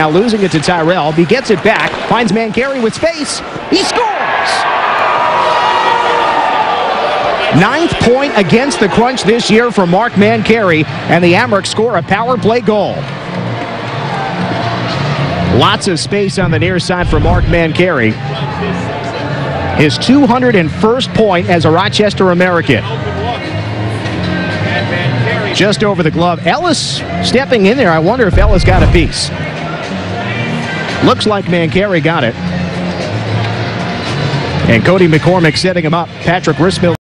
Now losing it to Tyrell. He gets it back. Finds Mancari with space. He scores! Ninth point against the Crunch this year for Mark Mancari. And the Amerks score a power play goal. Lots of space on the near side for Mark Mancari. His 201st point as a Rochester American. Just over the glove. Ellis stepping in there. I wonder if Ellis got a piece. Looks like Mancari got it. And Cody McCormick setting him up. Patrick Rismill.